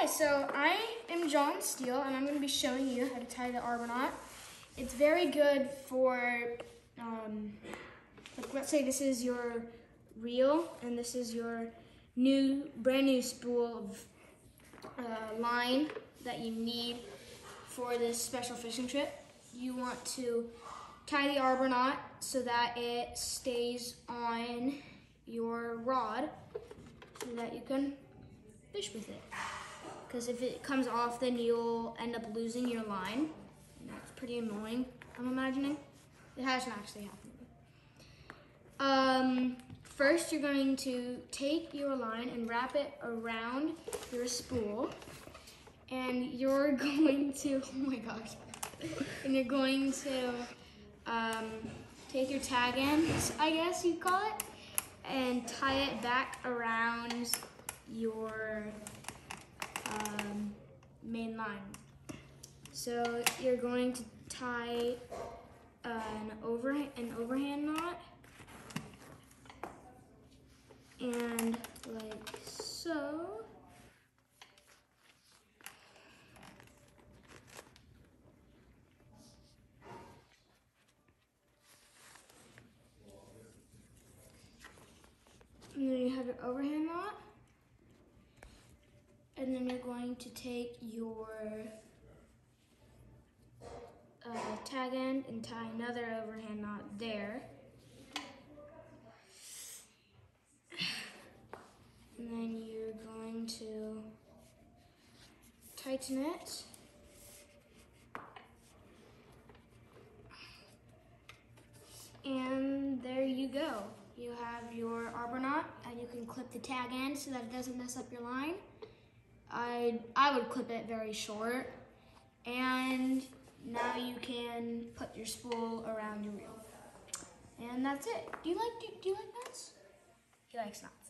Hi, so I am John Steele, and I'm going to be showing you how to tie the arbor knot. It's very good for, um, like let's say this is your reel, and this is your new, brand new spool of uh, line that you need for this special fishing trip. You want to tie the arbor knot so that it stays on your rod so that you can fish with it. Because if it comes off, then you'll end up losing your line. And that's pretty annoying, I'm imagining. It hasn't actually happened. Um, first, you're going to take your line and wrap it around your spool. And you're going to, oh my gosh. and you're going to um, take your tag ends, I guess you call it, and tie it back around your um, main line. So you're going to tie an over an overhand knot and like so. And then you have your overhand knot. And then you're going to take your uh, tag end and tie another overhand knot there. And then you're going to tighten it. And there you go. You have your arbor knot and you can clip the tag end so that it doesn't mess up your line. I, I would clip it very short. And now you can put your spool around your reel. And that's it. Do you like, do, do you like knots? He likes knots.